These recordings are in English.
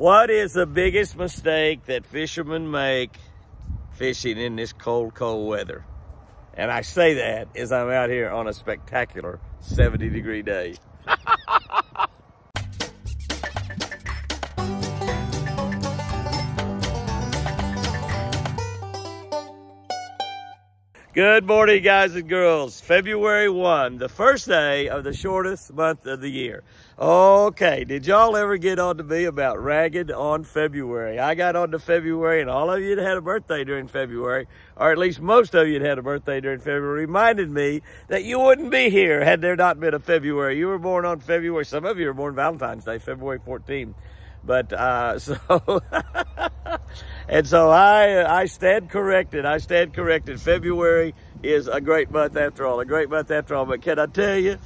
What is the biggest mistake that fishermen make fishing in this cold, cold weather? And I say that as I'm out here on a spectacular 70 degree day. Good morning, guys and girls. February 1, the first day of the shortest month of the year. Okay, did y'all ever get on to me about ragged on February? I got on to February, and all of you that had a birthday during February, or at least most of you that had a birthday during February, reminded me that you wouldn't be here had there not been a February. You were born on February. Some of you were born Valentine's Day, February 14. But uh, so, and so I I stand corrected. I stand corrected. February is a great month after all, a great month after all. But can I tell you,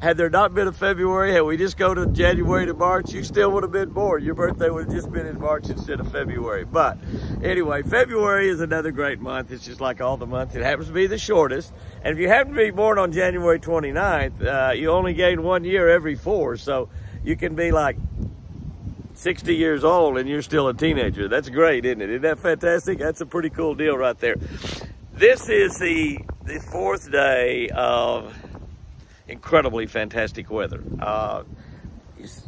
had there not been a February, had we just go to January to March, you still would have been born. Your birthday would have just been in March instead of February. But anyway, February is another great month. It's just like all the months. It happens to be the shortest. And if you happen to be born on January 29th, uh, you only gain one year every four. So you can be like 60 years old and you're still a teenager. That's great, isn't it? Isn't that fantastic? That's a pretty cool deal right there. This is the, the fourth day of incredibly fantastic weather. Uh,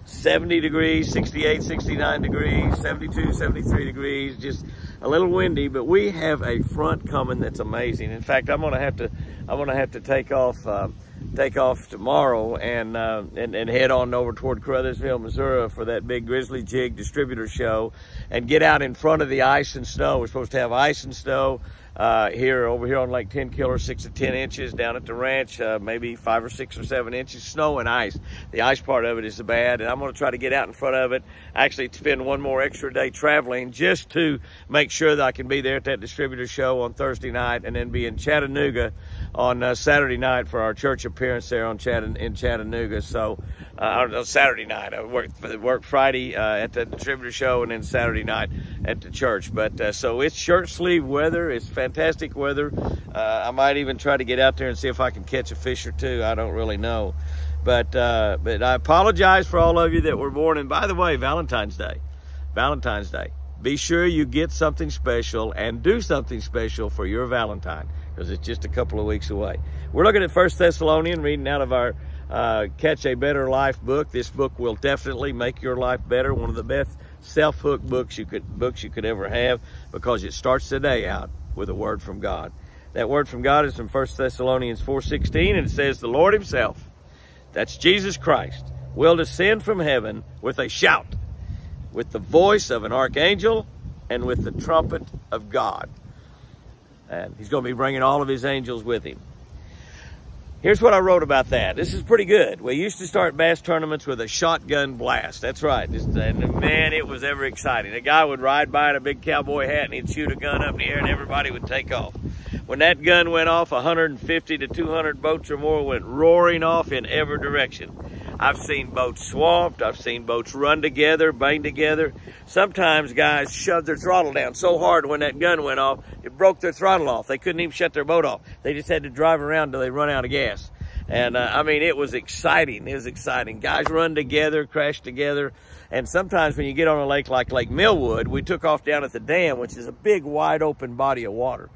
70 degrees, 68, 69 degrees, 72, 73 degrees, just a little windy, but we have a front coming that's amazing. In fact, I'm gonna have to, I'm gonna have to take off, uh, take off tomorrow and, uh, and, and head on over toward Caruthersville, Missouri for that big Grizzly Jig distributor show and get out in front of the ice and snow. We're supposed to have ice and snow uh, here over here on Lake Tenkiller, six to 10 inches down at the ranch, uh, maybe five or six or seven inches snow and ice. The ice part of it is the bad and I'm going to try to get out in front of it. Actually spend one more extra day traveling just to make sure that I can be there at that distributor show on Thursday night and then be in Chattanooga on uh, Saturday night for our church appearance there on Chatt in Chattanooga. So, uh, Saturday night, I worked, worked Friday uh, at the distributor show and then Saturday night at the church. But uh, so it's shirt sleeve weather. It's fantastic weather. Uh, I might even try to get out there and see if I can catch a fish or two. I don't really know. But, uh, but I apologize for all of you that were born. And by the way, Valentine's Day, Valentine's Day. Be sure you get something special and do something special for your Valentine because it's just a couple of weeks away. We're looking at First Thessalonian, reading out of our uh, Catch a Better Life book. This book will definitely make your life better. One of the best self-hook books you could books you could ever have because it starts the day out with a word from God. That word from God is from First Thessalonians 4.16 and it says, The Lord himself, that's Jesus Christ, will descend from heaven with a shout, with the voice of an archangel, and with the trumpet of God. And he's going to be bringing all of his angels with him. Here's what I wrote about that. This is pretty good. We used to start bass tournaments with a shotgun blast. That's right. and man, it was ever exciting. A guy would ride by in a big cowboy hat and he'd shoot a gun up in the air and everybody would take off. When that gun went off, 150 to 200 boats or more went roaring off in every direction. I've seen boats swamped. I've seen boats run together, bang together. Sometimes guys shoved their throttle down so hard when that gun went off, it broke their throttle off. They couldn't even shut their boat off. They just had to drive around till they run out of gas. And uh, I mean, it was exciting. It was exciting. Guys run together, crash together. And sometimes when you get on a lake like Lake Millwood, we took off down at the dam, which is a big, wide open body of water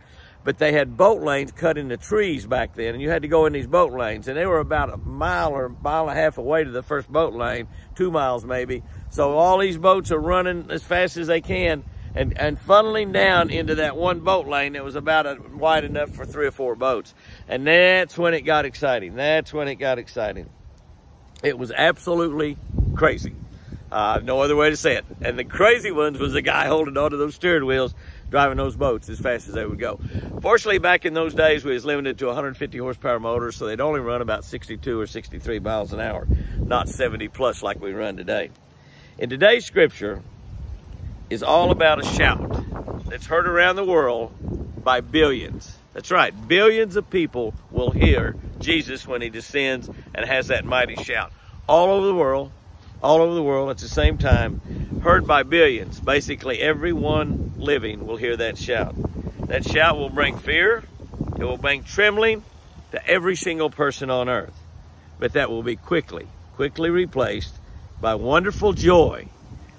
but they had boat lanes cut in the trees back then, and you had to go in these boat lanes, and they were about a mile or a mile and a half away to the first boat lane, two miles maybe. So all these boats are running as fast as they can and, and funneling down into that one boat lane that was about a, wide enough for three or four boats. And that's when it got exciting. That's when it got exciting. It was absolutely crazy. Uh, no other way to say it. And the crazy ones was the guy holding onto those steering wheels, driving those boats as fast as they would go. Fortunately, back in those days, we was limited to 150 horsepower motors, so they'd only run about 62 or 63 miles an hour, not 70 plus like we run today. In today's scripture is all about a shout that's heard around the world by billions. That's right, billions of people will hear Jesus when he descends and has that mighty shout. All over the world, all over the world at the same time, heard by billions. Basically, everyone living will hear that shout. That shout will bring fear, it will bring trembling to every single person on earth. But that will be quickly, quickly replaced by wonderful joy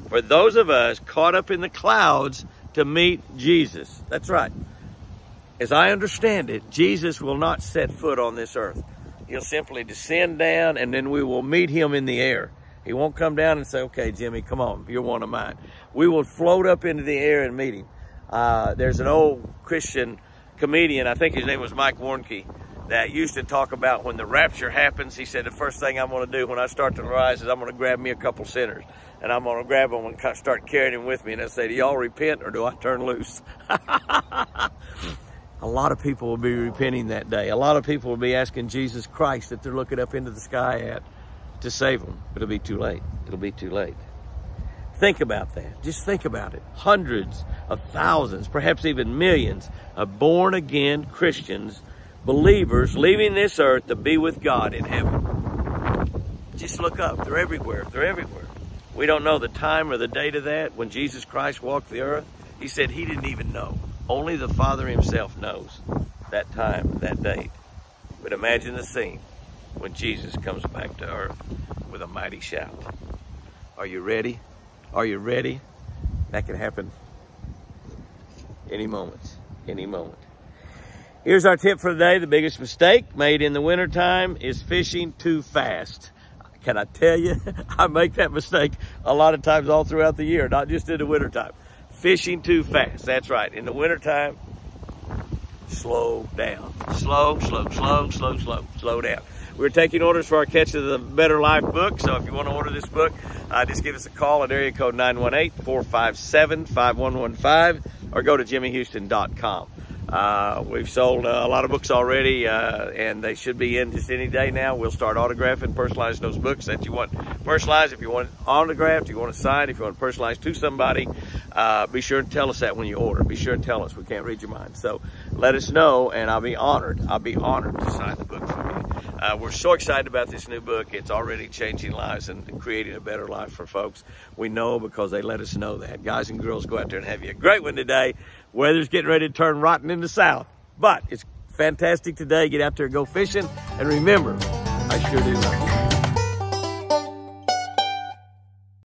for those of us caught up in the clouds to meet Jesus. That's right. As I understand it, Jesus will not set foot on this earth. He'll simply descend down and then we will meet him in the air. He won't come down and say, okay, Jimmy, come on, you're one of mine. We will float up into the air and meet him. Uh, there's an old Christian comedian, I think his name was Mike Warnke, that used to talk about when the rapture happens. He said, the first thing I'm going to do when I start to rise is I'm going to grab me a couple sinners and I'm going to grab them and start carrying them with me. And I say, do y'all repent or do I turn loose? a lot of people will be repenting that day. A lot of people will be asking Jesus Christ that they're looking up into the sky at to save them. It'll be too late. It'll be too late. Think about that. Just think about it. Hundreds of thousands, perhaps even millions of born again Christians, believers leaving this earth to be with God in heaven. Just look up. They're everywhere. They're everywhere. We don't know the time or the date of that. When Jesus Christ walked the earth, he said he didn't even know. Only the Father himself knows that time, that date. But imagine the scene when Jesus comes back to earth with a mighty shout. Are you ready? Are you ready? That can happen any moment, any moment. Here's our tip for the day. The biggest mistake made in the wintertime is fishing too fast. Can I tell you, I make that mistake a lot of times all throughout the year, not just in the wintertime. Fishing too fast. That's right. In the wintertime, slow down. Slow, slow, slow, slow, slow, slow down. We're taking orders for our Catch of the Better Life book. So if you want to order this book, uh, just give us a call at area code 918-457-5115 or go to jimmyhouston.com. Uh, we've sold uh, a lot of books already, uh, and they should be in just any day now. We'll start autographing, personalizing those books that you want personalized. If you want autographed, you want to sign, if you want to personalize to somebody, uh, be sure and tell us that when you order. Be sure and tell us. We can't read your mind. So let us know, and I'll be honored. I'll be honored to sign the book. Uh, we're so excited about this new book. It's already changing lives and creating a better life for folks. We know because they let us know that. Guys and girls, go out there and have you a great one today. Weather's getting ready to turn rotten in the south, but it's fantastic today. Get out there and go fishing. And remember, I sure do love you.